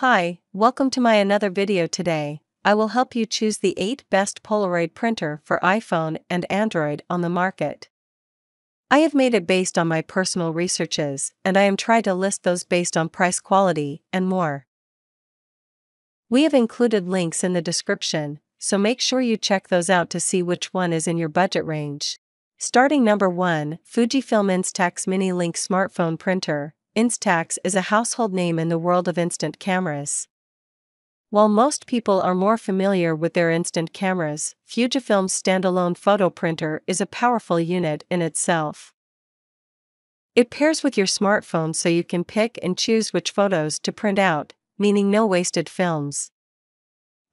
Hi, welcome to my another video today. I will help you choose the 8 best Polaroid printer for iPhone and Android on the market. I have made it based on my personal researches, and I am trying to list those based on price quality and more. We have included links in the description, so make sure you check those out to see which one is in your budget range. Starting number 1 Fujifilm Instax Mini Link Smartphone Printer. Instax is a household name in the world of instant cameras. While most people are more familiar with their instant cameras, Fujifilm's standalone photo printer is a powerful unit in itself. It pairs with your smartphone so you can pick and choose which photos to print out, meaning no wasted films.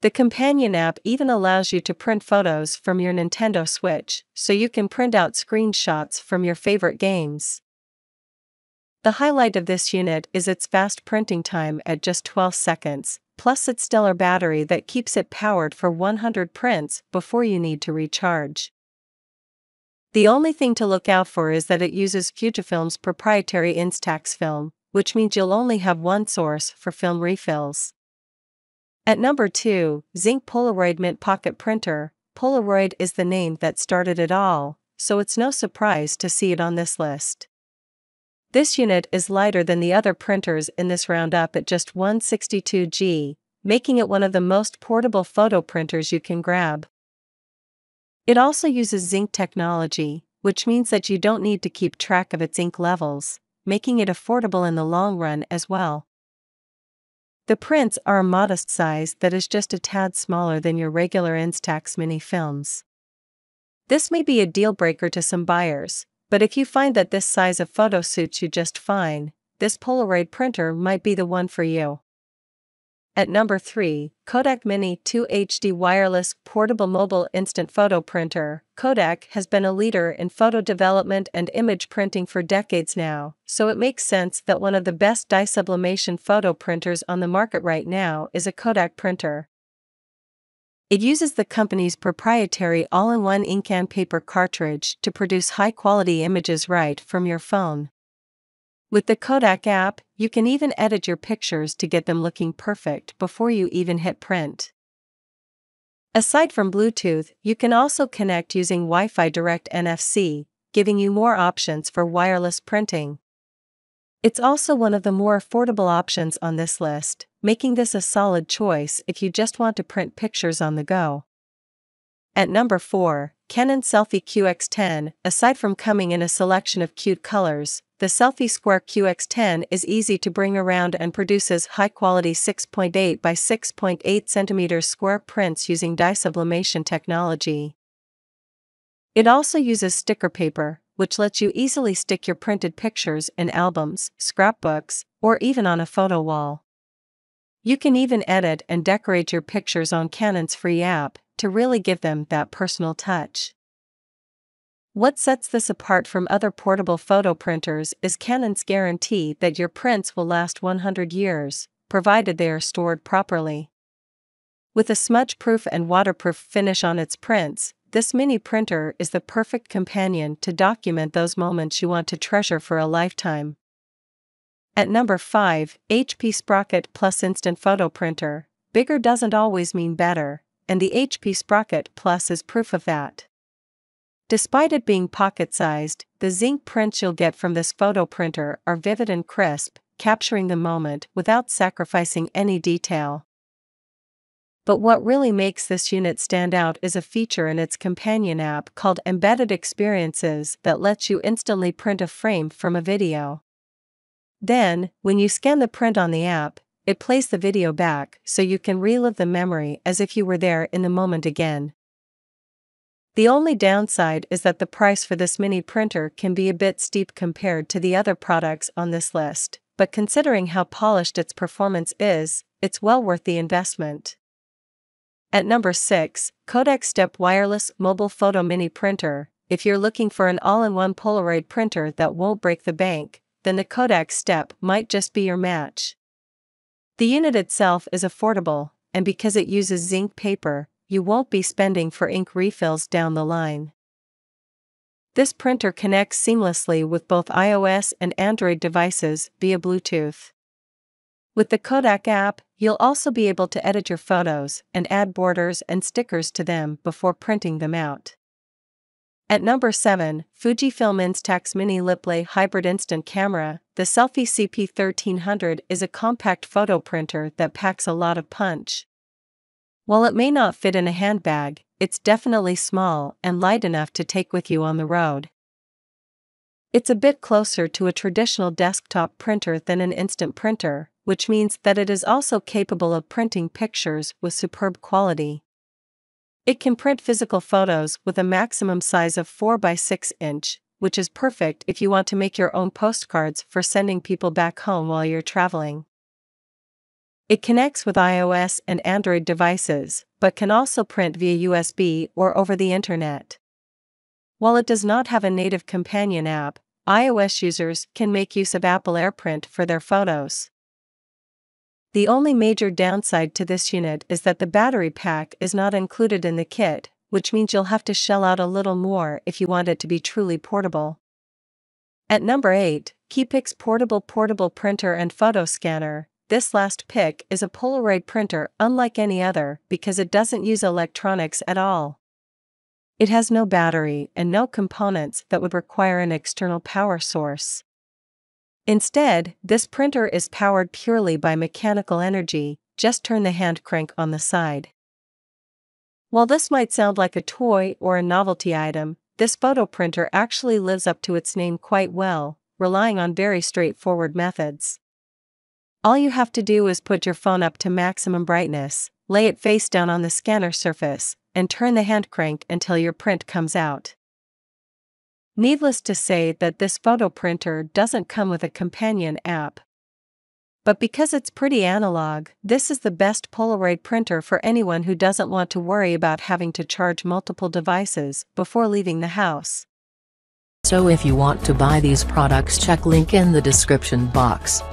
The companion app even allows you to print photos from your Nintendo Switch, so you can print out screenshots from your favorite games. The highlight of this unit is its fast printing time at just 12 seconds, plus its stellar battery that keeps it powered for 100 prints before you need to recharge. The only thing to look out for is that it uses Fujifilm's proprietary Instax film, which means you'll only have one source for film refills. At number 2, Zink Polaroid Mint Pocket Printer. Polaroid is the name that started it all, so it's no surprise to see it on this list. This unit is lighter than the other printers in this roundup at just 162G, making it one of the most portable photo printers you can grab. It also uses Zink technology, which means that you don't need to keep track of its ink levels, making it affordable in the long run as well. The prints are a modest size that is just a tad smaller than your regular Instax mini films. This may be a deal breaker to some buyers, but if you find that this size of photo suits you just fine, this Polaroid printer might be the one for you. At number 3, Kodak Mini 2 HD Wireless Portable Mobile Instant Photo Printer. Kodak has been a leader in photo development and image printing for decades now, so it makes sense that one of the best dye sublimation photo printers on the market right now is a Kodak printer. It uses the company's proprietary all in one ink and paper cartridge to produce high quality images right from your phone. With the Kodak app, you can even edit your pictures to get them looking perfect before you even hit print. Aside from Bluetooth, you can also connect using Wi Fi Direct NFC, giving you more options for wireless printing. It's also one of the more affordable options on this list, making this a solid choice if you just want to print pictures on the go. At number 4, Canon SELPHY QX10, aside from coming in a selection of cute colors, the SELPHY Square QX10 is easy to bring around and produces high-quality 6.8 by 6.8 cm square prints using dye sublimation technology. It also uses sticker paper, which lets you easily stick your printed pictures in albums, scrapbooks, or even on a photo wall. You can even edit and decorate your pictures on Canon's free app to really give them that personal touch. What sets this apart from other portable photo printers is Canon's guarantee that your prints will last 100 years, provided they are stored properly. With a smudge proof and waterproof finish on its prints, this mini printer is the perfect companion to document those moments you want to treasure for a lifetime. At number 5, HP Sprocket Plus Instant Photo Printer. Bigger doesn't always mean better, and the HP Sprocket Plus is proof of that. Despite it being pocket sized, the Zink prints you'll get from this photo printer are vivid and crisp, capturing the moment without sacrificing any detail. But what really makes this unit stand out is a feature in its companion app called Embedded Experiences that lets you instantly print a frame from a video. Then, when you scan the print on the app, it plays the video back so you can relive the memory as if you were there in the moment again. The only downside is that the price for this mini printer can be a bit steep compared to the other products on this list, but considering how polished its performance is, it's well worth the investment. At number 6, Kodak Step Wireless Mobile Photo Mini Printer. If you're looking for an all in one Polaroid printer that won't break the bank, then the Kodak Step might just be your match. The unit itself is affordable, and because it uses Zink paper, you won't be spending for ink refills down the line. This printer connects seamlessly with both iOS and Android devices via Bluetooth. With the Kodak app, You'll also be able to edit your photos and add borders and stickers to them before printing them out. At number 7, Fujifilm Instax Mini Liplay Hybrid Instant Camera. The SELPHY CP1300 is a compact photo printer that packs a lot of punch. While it may not fit in a handbag, it's definitely small and light enough to take with you on the road. It's a bit closer to a traditional desktop printer than an instant printer, which means that it is also capable of printing pictures with superb quality. It can print physical photos with a maximum size of 4 by 6 inch, which is perfect if you want to make your own postcards for sending people back home while you're traveling. It connects with iOS and Android devices, but can also print via USB or over the internet. While it does not have a native companion app, iOS users can make use of Apple AirPrint for their photos. The only major downside to this unit is that the battery pack is not included in the kit, which means you'll have to shell out a little more if you want it to be truly portable. At number 8, KiiPix Portable Portable Printer and Photo Scanner. This last pick is a Polaroid printer unlike any other because it doesn't use electronics at all. It has no battery and no components that would require an external power source. Instead, this printer is powered purely by mechanical energy, just turn the hand crank on the side. While this might sound like a toy or a novelty item, this photo printer actually lives up to its name quite well, relying on very straightforward methods. All you have to do is put your phone up to maximum brightness, lay it face down on the scanner surface, and turn the hand crank until your print comes out. Needless to say that this photo printer doesn't come with a companion app. But because it's pretty analog, this is the best Polaroid printer for anyone who doesn't want to worry about having to charge multiple devices before leaving the house. So if you want to buy these products check link in the description box.